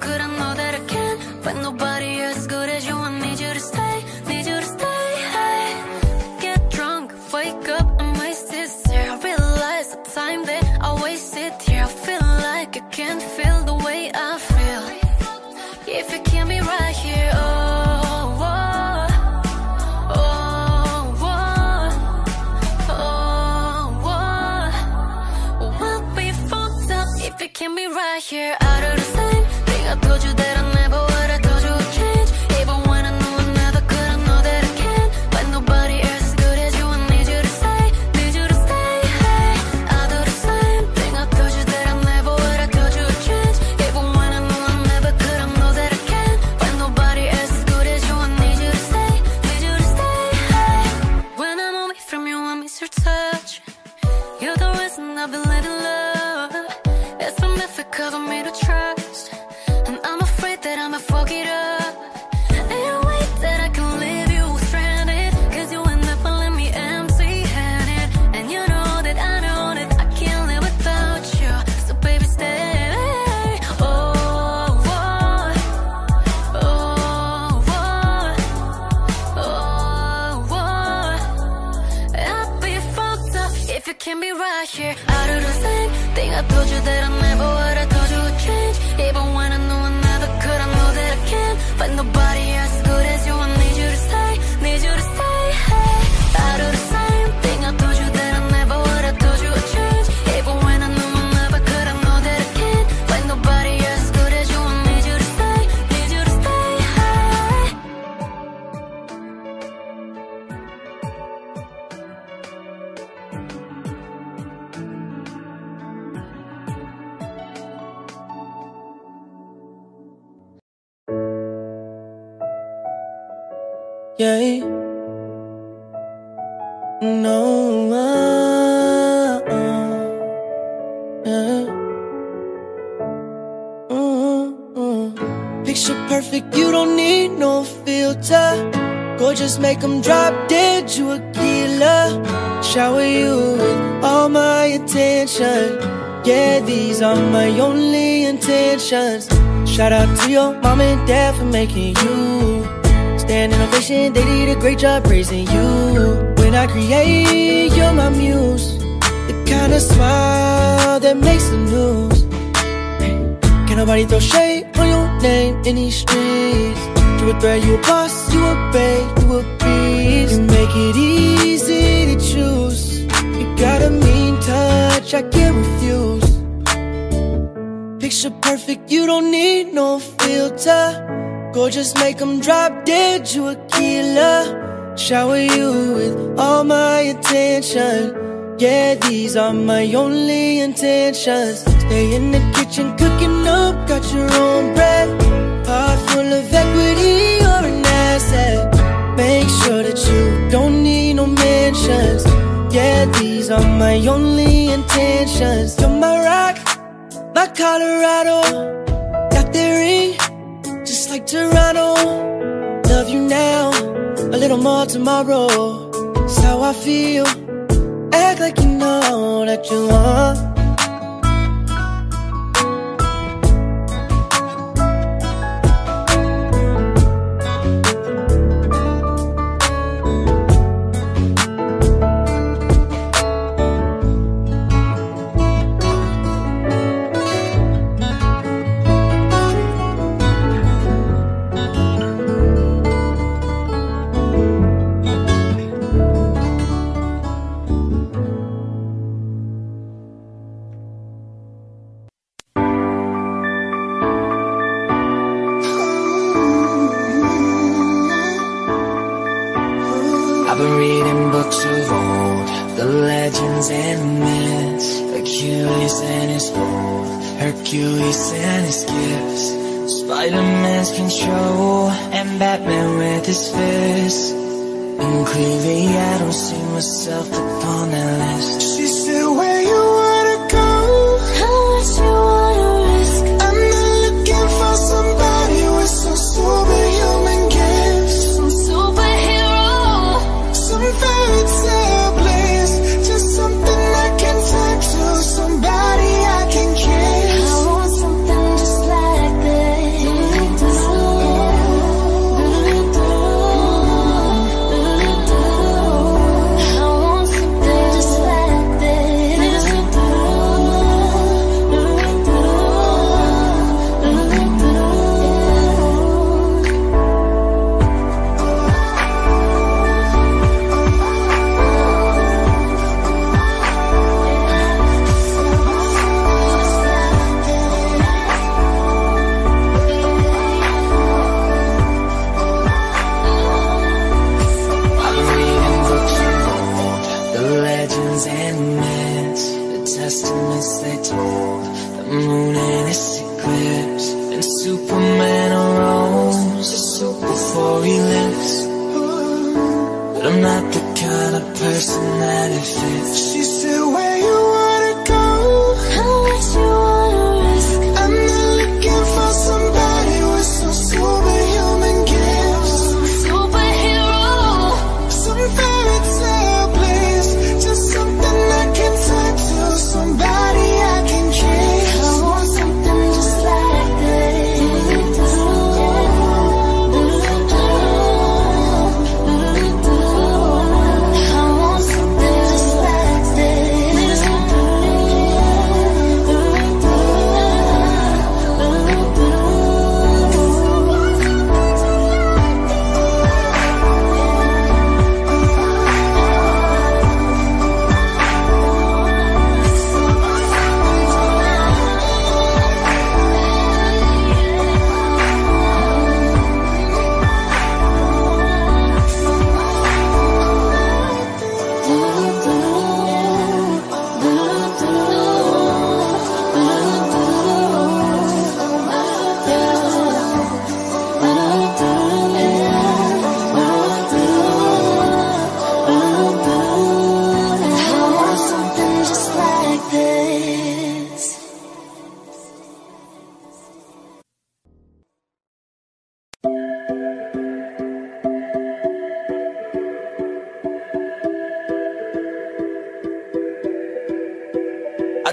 could I know that I can't find nobody as good as you? I need you to stay, need you to stay. Get drunk, wake up, I'm wasted. Here I realize the time that I wasted here. I feel like I can't feel the way I feel. If you can't be right here, oh, can't be right here. Told you that I your mom and dad for making you. Standing ovation, they did a great job raising you. When I create, you're my muse. The kind of smile that makes the news. Can't nobody throw shade on your name in these streets. You a threat, you a boss, you a babe, you a beast. You make it easy to choose. You got a mean touch, I can't refuse. Picture perfect, you don't need no filter. Gorgeous, make 'em drop dead, you a killer. Shower you with all my attention. Yeah, these are my only intentions. Stay in the kitchen, cooking up, got your own bread. Pot full of equity, you're an asset. Make sure that you don't need no mentions. Yeah, these are my only intentions. You're my rock, my Colorado. Got that ring, just Toronto. Love you now, a little more tomorrow. That's how I feel. Act like you know that you want.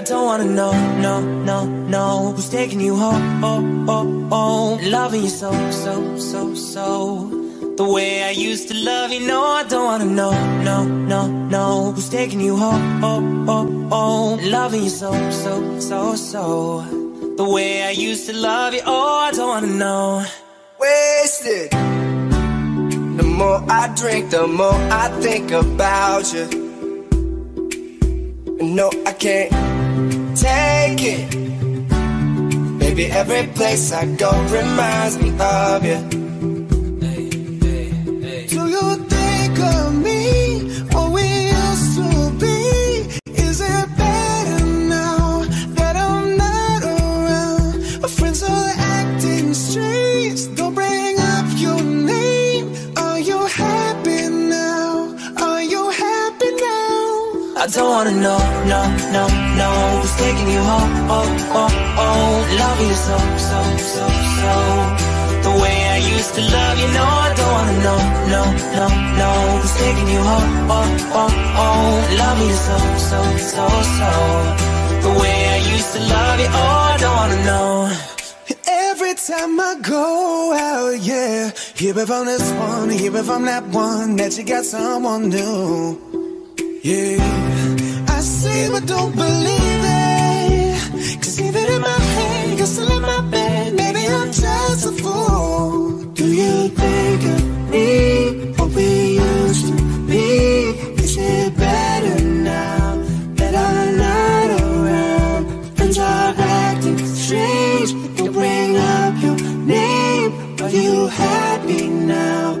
Don't wanna know, no, no, no Who's taking you home, oh, oh, oh Loving you so, so, so, so. The way I used to love you, no I don't wanna know, no, no, no Who's taking you home, oh, oh, oh Loving you so, so, so, so. The way I used to love you, oh I don't wanna know. Wasted. The more I drink, the more I think about you. No, I can't take it. Baby, every place I go reminds me of you don't wanna know, no, no, no Who's taking you home, oh, oh, oh Loving you so, so, so, so. The way I used to love you, no I don't wanna know, no, no, no Who's taking you home, oh, oh, oh Loving you so, so, so, so. The way I used to love you, oh I don't wanna know. Every time I go out, yeah. Hear it from this one, hear it from that one That you got someone new. Yeah See but don't believe it Cause even in my head, you're still in my bed Maybe I'm just a fool Do you think of me, what we used to be? Is it better now that I'm not around? Friends are acting strange, don't bring up your name Are you happy now?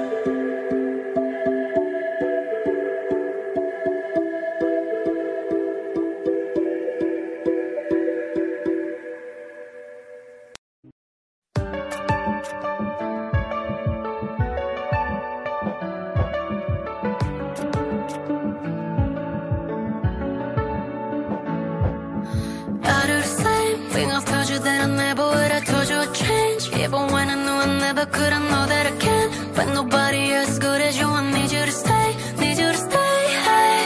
could. I know that I can't find nobody as good as you. I need you to stay, need you to stay. Hey.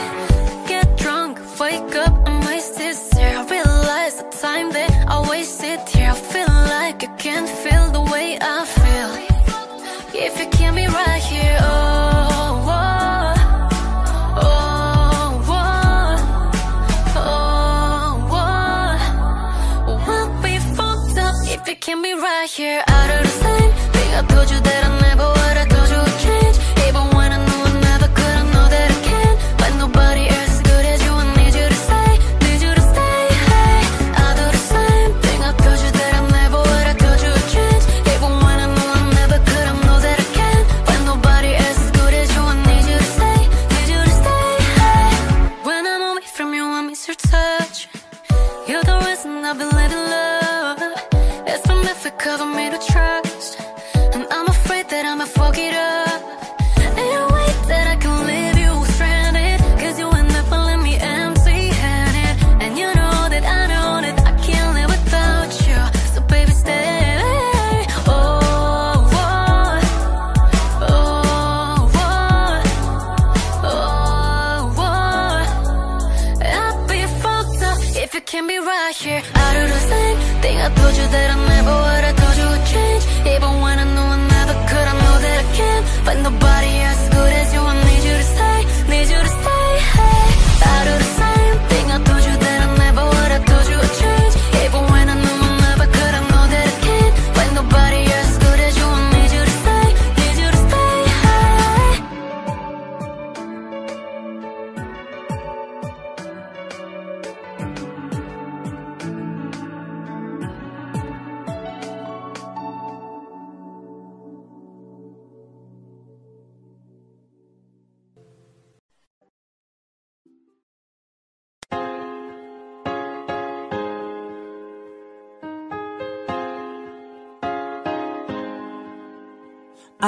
Get drunk, wake up, I'm sit there. I realize the time that I wasted here. I feel like I can't feel the way I feel. If you keep me right here, oh, oh, oh, oh, oh. We'll be right here. Out of the thing, I told you that I never would.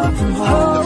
We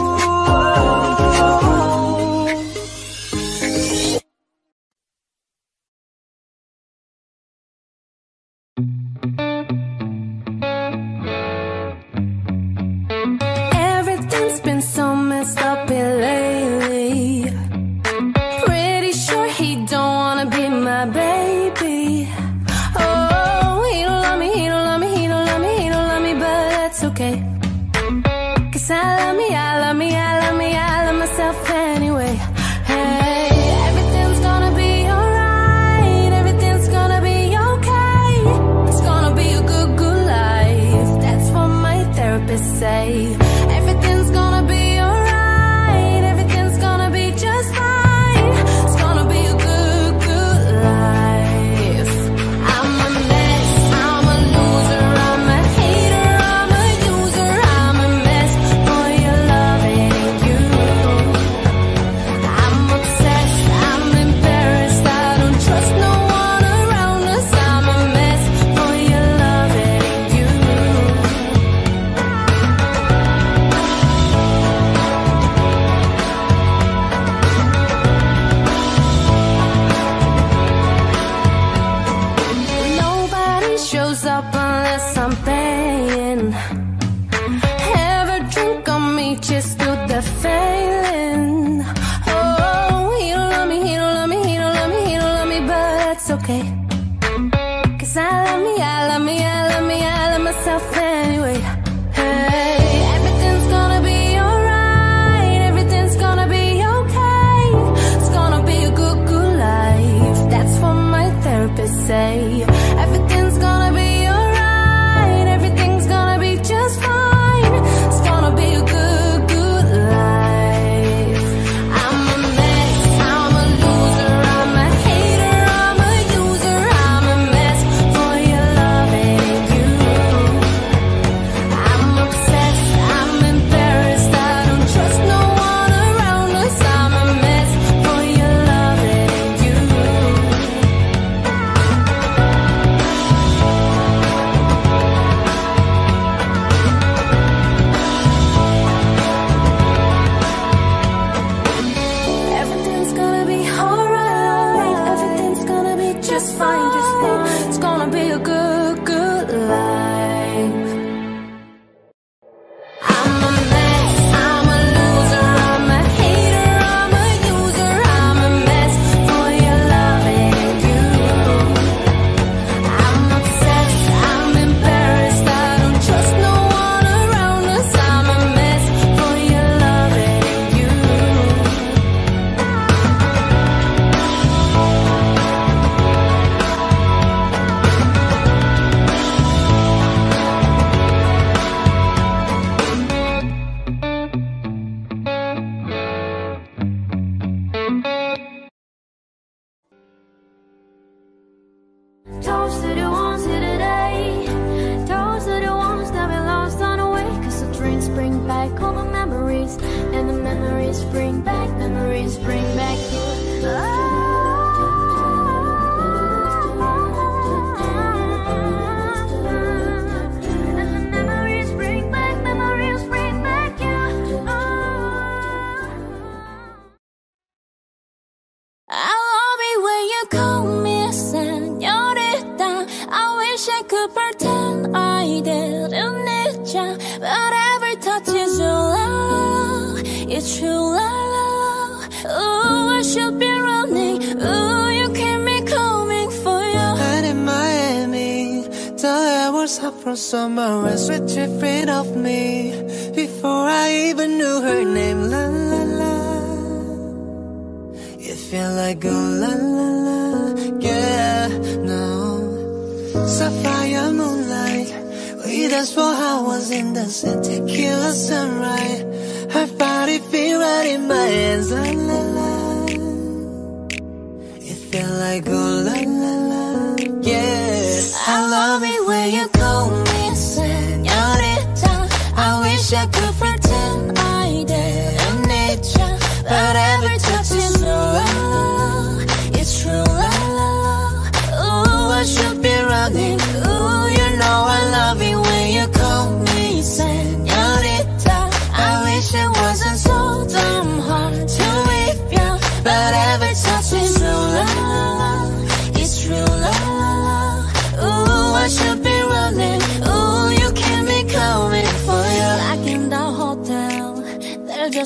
andas en tequila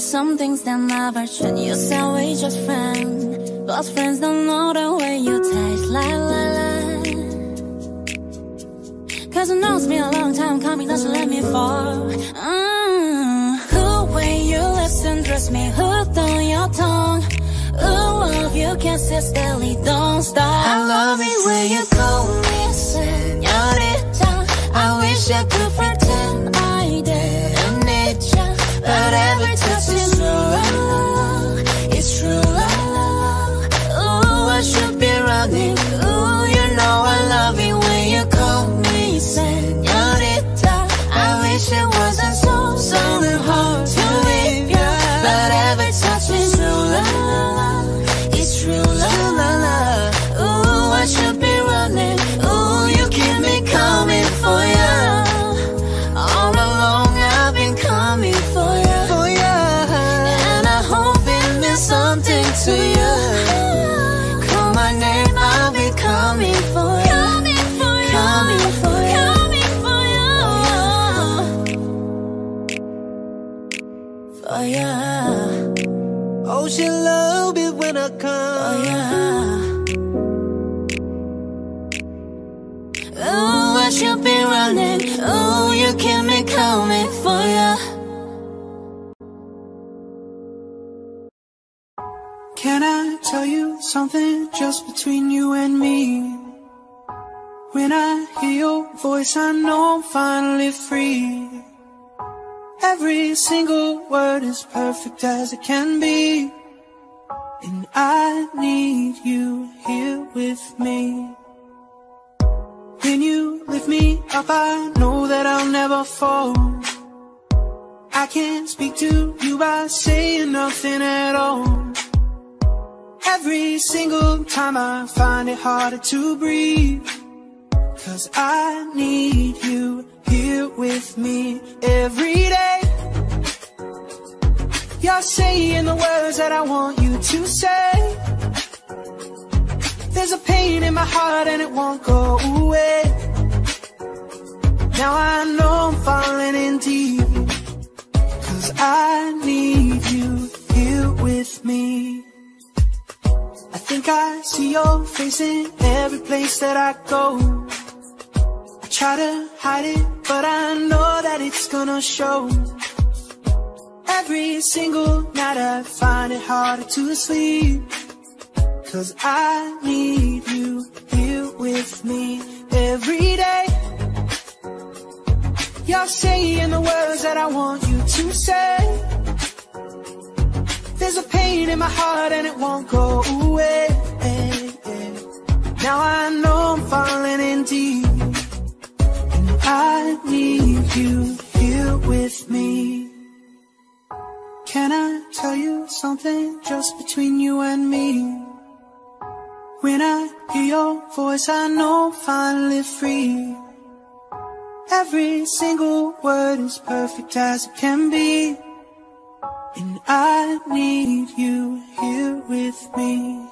some things that never change You say we just friends But friends don't know the way you taste. La la la. Cause it knows me a long time coming Doesn't let me fall. Mm. Who when you listen Trust me, hooked on your tongue. Who love you can sit steadily Don't stop. I love it when you call me Senorita I wish I could something just between you and me? When I hear your voice, I know I'm finally free. Every single word is perfect as it can be. And I need you here with me. When you lift me up, I know that I'll never fall. I can't speak to you by saying nothing at all. Every single time I find it harder to breathe. Cause I need you here with me every day. You're saying the words that I want you to say. There's a pain in my heart and it won't go away. Now I know I'm falling in deep. Cause I need I see your face in every place that I go. I try to hide it, but I know that it's gonna show. Every single night I find it harder to sleep. Cause I need you here with me every day. You're saying the words that I want you to say. There's a pain in my heart and it won't go away. Now I know I'm falling in deep. And I need you here with me. Can I tell you something just between you and me? When I hear your voice, I know I'm finally free. Every single word is perfect as it can be. And I need you here with me.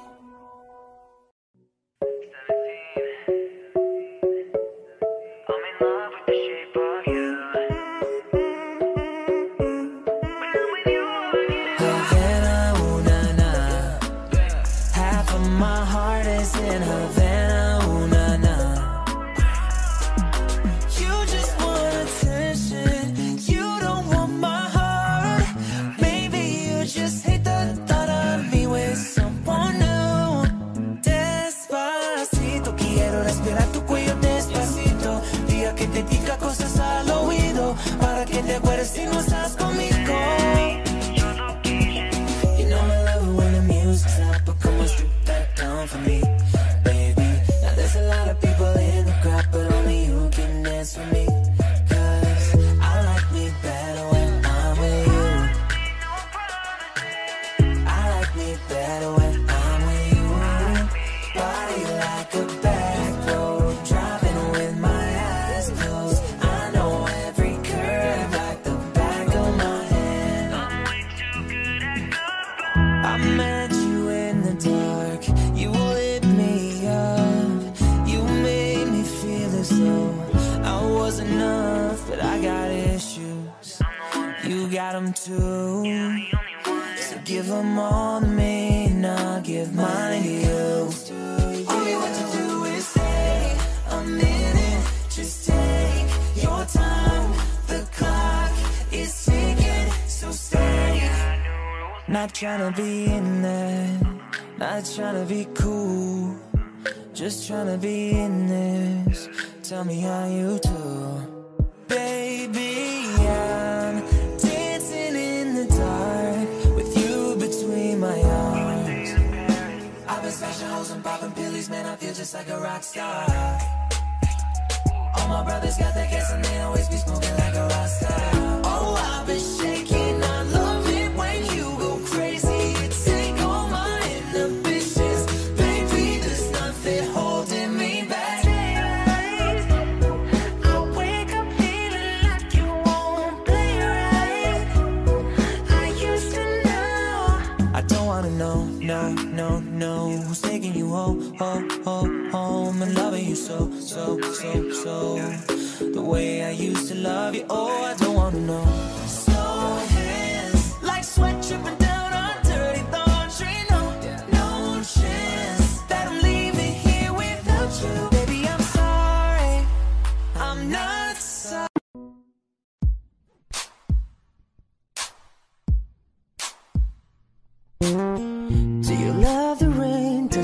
Tell me how Know, no, no, no. Who's taking you home, home, home, home, and loving you so, so, so, so. The way I used to love you, oh, I don't wanna know.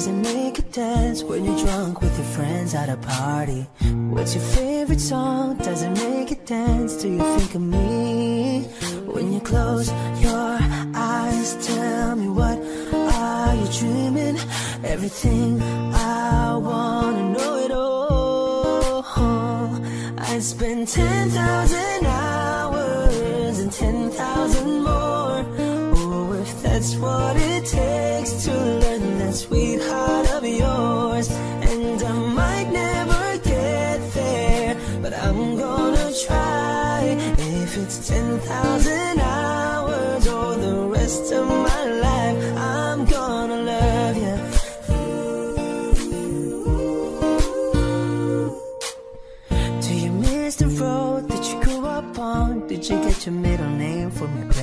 Does it make you dance when you're drunk with your friends at a party? What's your favorite song? Does it make you dance? Do you think of me? When you close your eyes, tell me what are you dreaming? Everything I wanna know it all. I'd spend 10,000 hours and 10,000 more. Oh, if that's what it takes to learn sweetheart of yours. And I might never get there, but I'm gonna try. If it's 10,000 hours or the rest of my life, I'm gonna love you. Do you miss the road that you grew up on? Did you get your middle name from your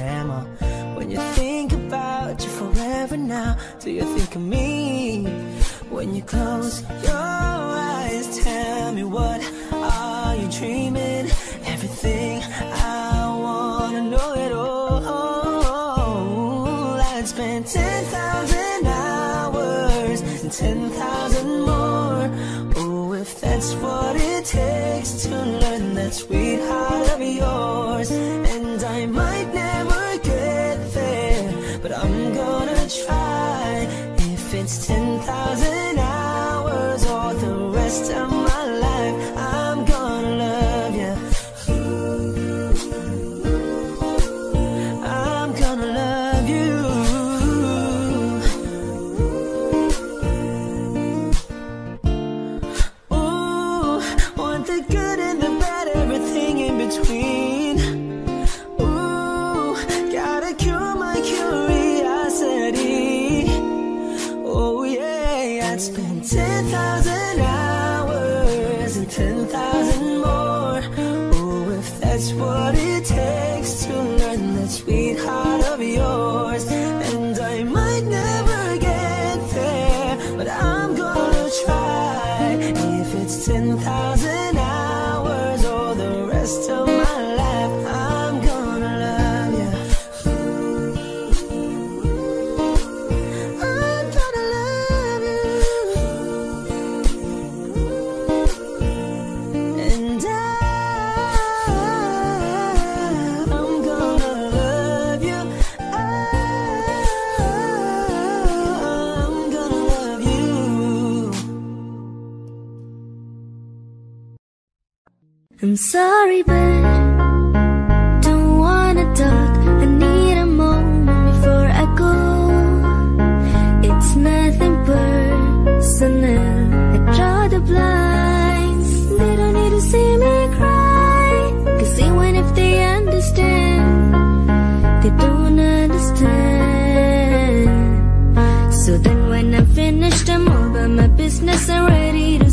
now, do you think of me? When you close your eyes, tell me what are you dreaming? Everything I wanna know it all. I'd spend 10,000 hours and 10,000 more. Oh, if that's what it takes to learn that sweetheart of yours. It's 10,000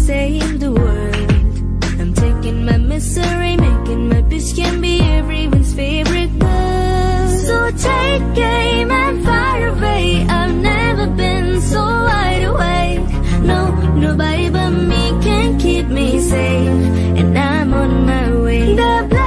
save the world. I'm taking my misery, making my bitch can be everyone's favorite girl. So take aim and fire away. I've never been so wide awake. No, nobody but me can keep me safe, and I'm on my way. The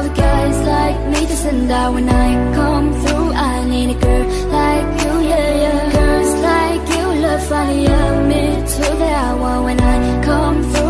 all the guys like me to send out when I come through. I need a girl like you, yeah, yeah. Girls like you love fire, yeah Me too, that I want when I come through.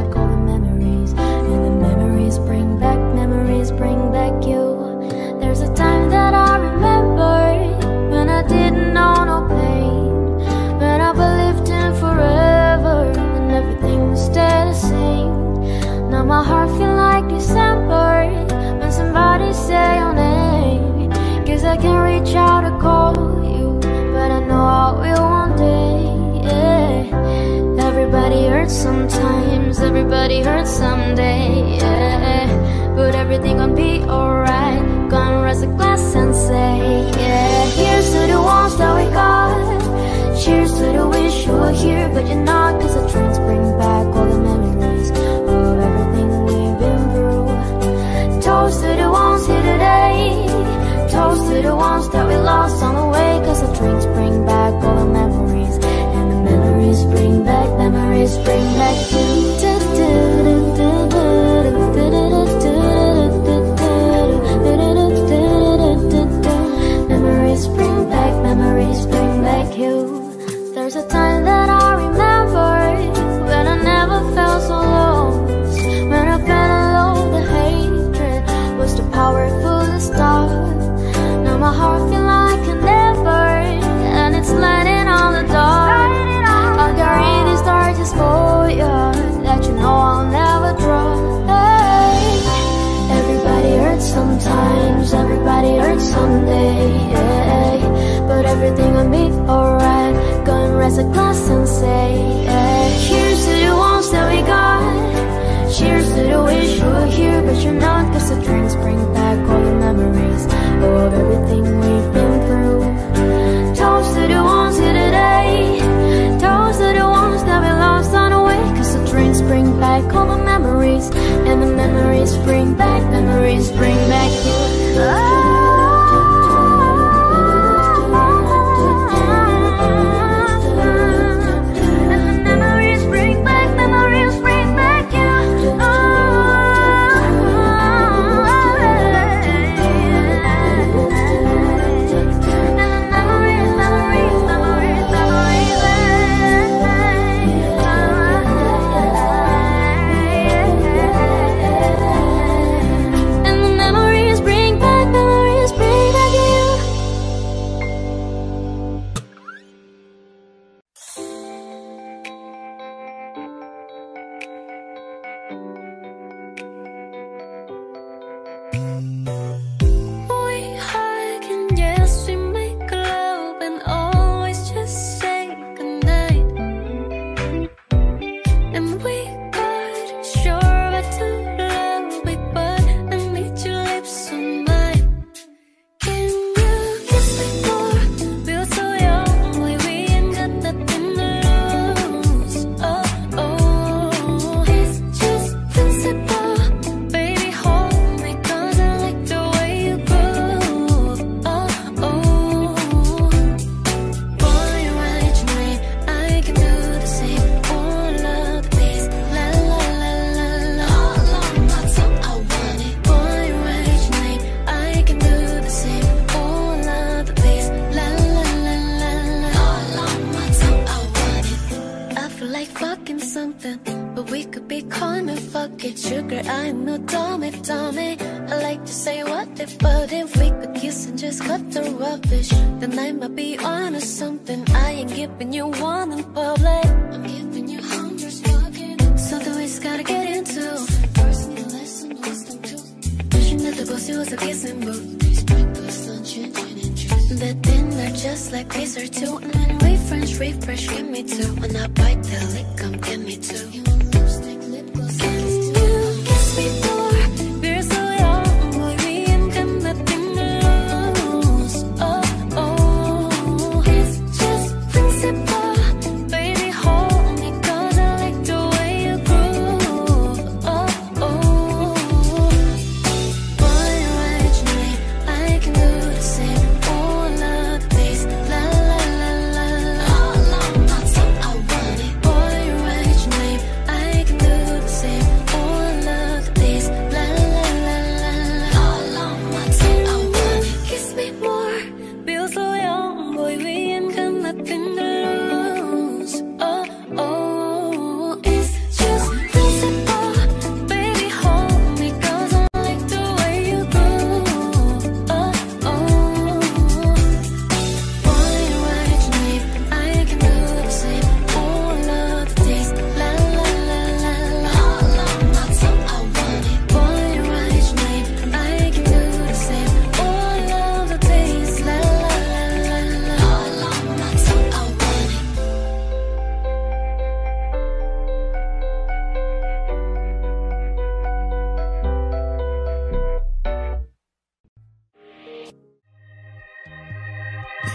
everybody hurts someday, yeah. But everything gon' be alright. Gonna raise a glass and say, yeah. Here's to the ones that we got. Cheers to the wish you were here, but you're not. Cause the drinks bring back all the memories of everything we've been through. Toast to the ones here today. Toast to the ones that we lost on the way. Cause the drinks bring back all the memories. And the memories bring back memories, bring back you. Bring back you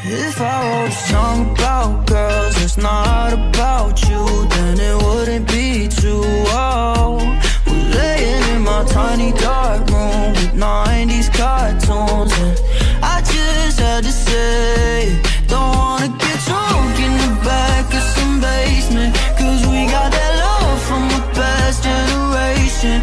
If I wrote a song about girls that's not about you, then it wouldn't be too old. We're laying in my tiny dark room with 90s cartoons, and I just had to say, don't wanna get drunk in the back of some basement, cause we got that love from the best generation.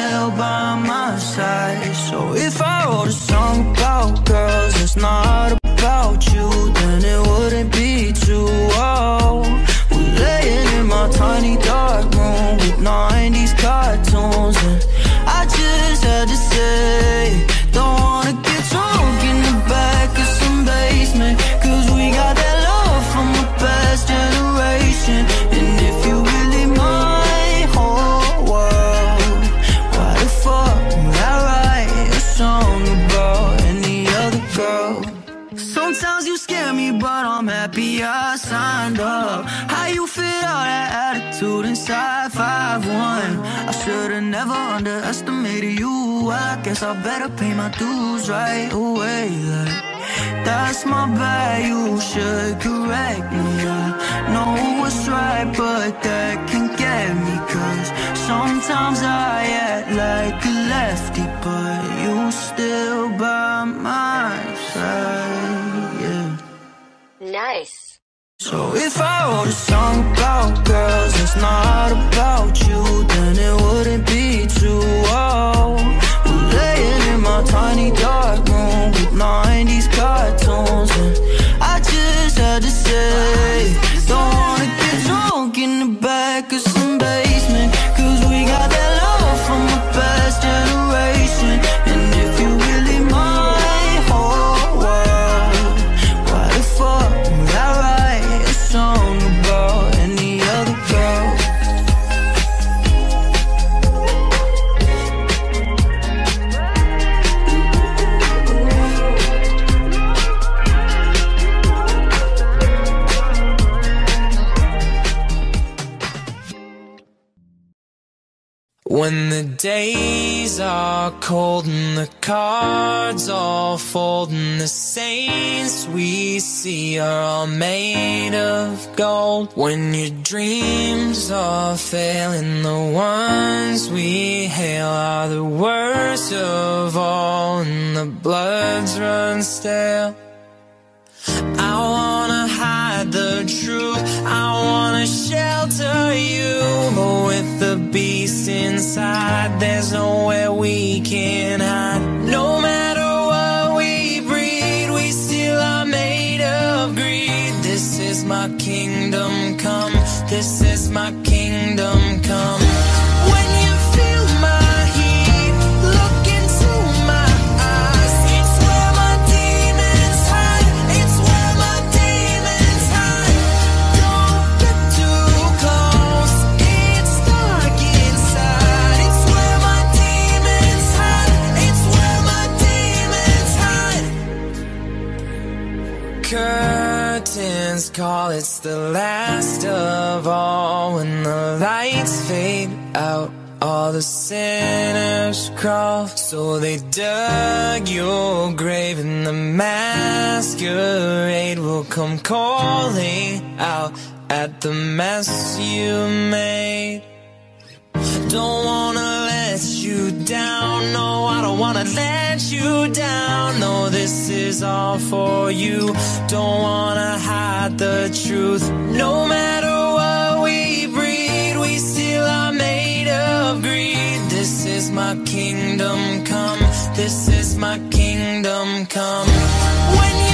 by my side. So if I wrote a song about girls, it's not about you Then it wouldn't be too old We're laying in my tiny dark room with 90s cartoons And I just had to say I'm happy I signed up. How you fit all that attitude inside 5'1? I should've never underestimated you. I guess I better pay my dues right away. Like, that's my bad, you should correct me. I know what's right, but that can get me. Cause sometimes I act like a lefty, but you still by my side. Nice. So if I wrote a song about girls, it's not about you, then it wouldn't be too old. Oh, we're laying in my tiny dark room with 90s cartoons, and I just had to say, When the days are cold and the cards all fold and the saints we see are all made of gold. When your dreams are failing, the ones we hail are the worst of all and the bloods run stale. I wanna hide the truth. I shelter you. But with the beast inside, there's nowhere we can hide. No matter what we breed, we still are made of greed. This is my kingdom come. This is the sinners crawl. So they dug your grave, and the masquerade will come calling out at the mess you made. Don't wanna let you down. No, I don't wanna let you down. No, this is all for you. Don't wanna hide the truth. No matter my kingdom come. This is my kingdom come. When you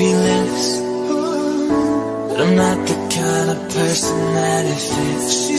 feelings. But I'm not the kind of person that it fits.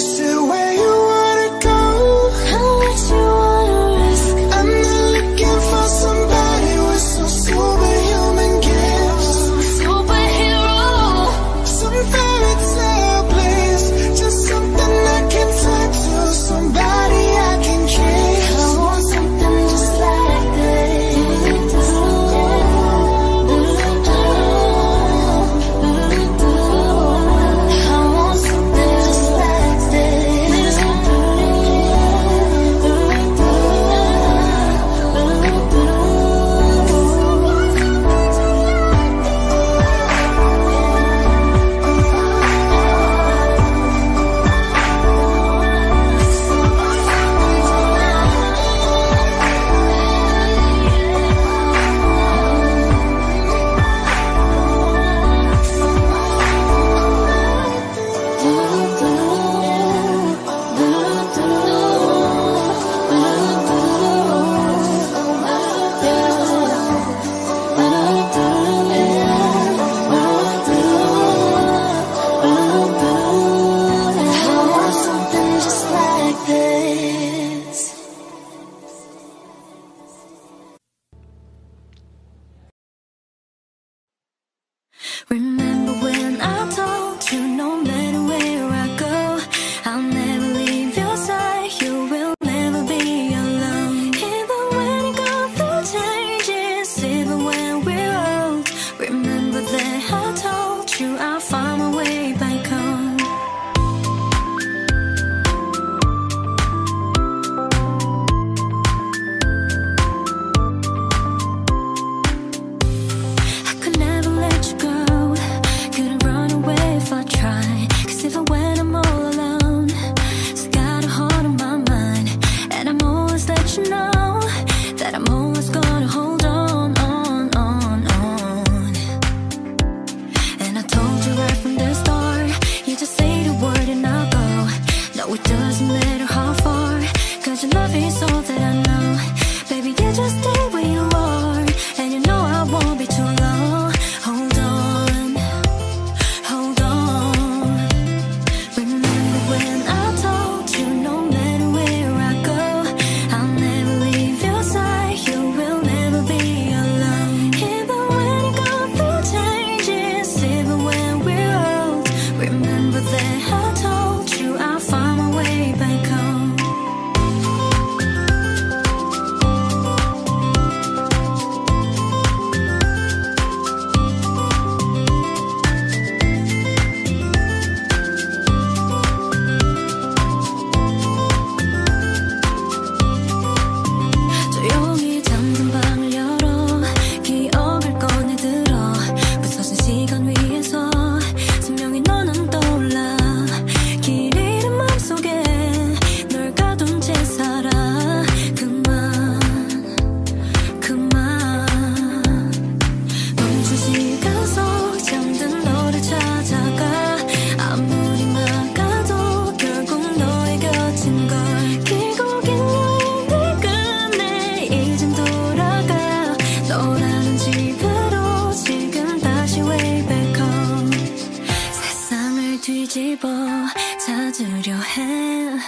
찾으려 해.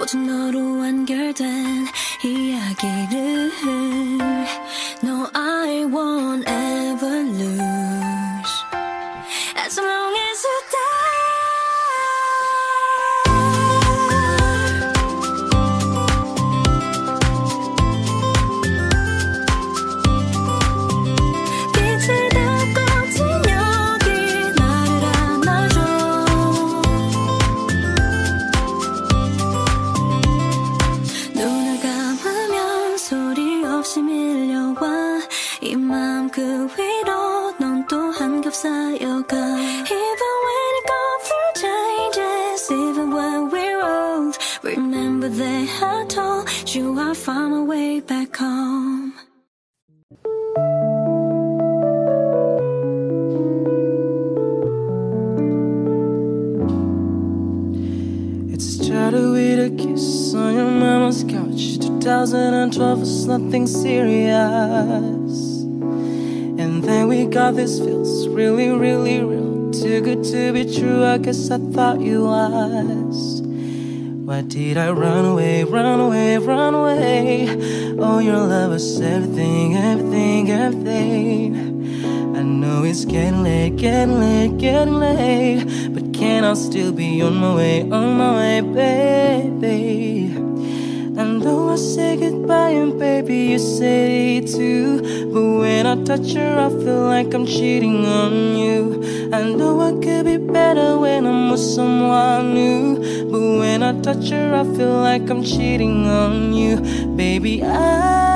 오직 너로 완결된 이야기를 No I want it. 2012 was nothing serious. And then we got this feels really, really real. Too good to be true, I guess I thought you was. Why did I run away, run away, run away? Oh, your love was everything, everything, everything. I know it's getting late, getting late, getting late. But can I still be on my way, on my way, baby? Though I say goodbye and baby you say it too. But when I touch her I feel like I'm cheating on you. And though I could be better when I'm with someone new But when I touch her I feel like I'm cheating on you. Baby I, I,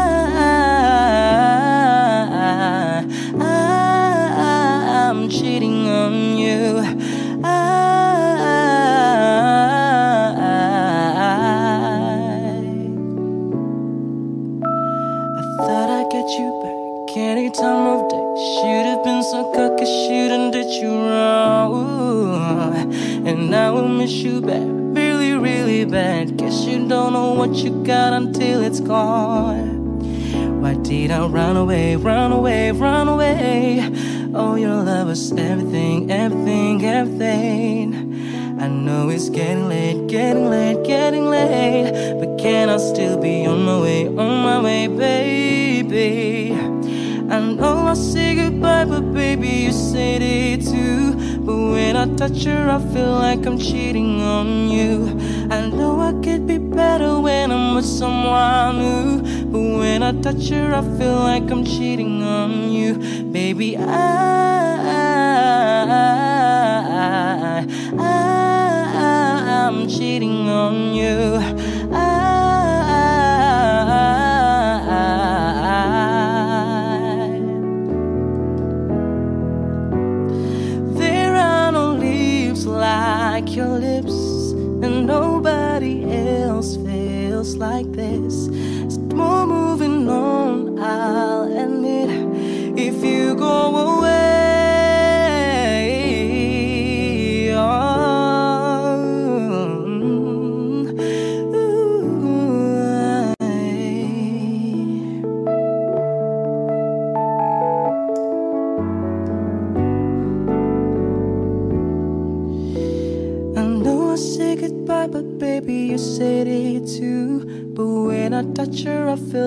I feel like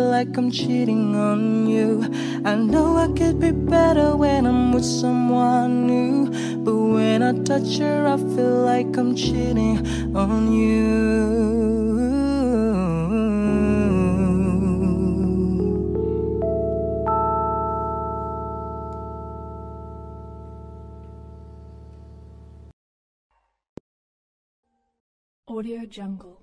like I'm cheating on you. I know I could be better when I'm with someone new. But when I touch her, I feel like I'm cheating on you. Audio Jungle.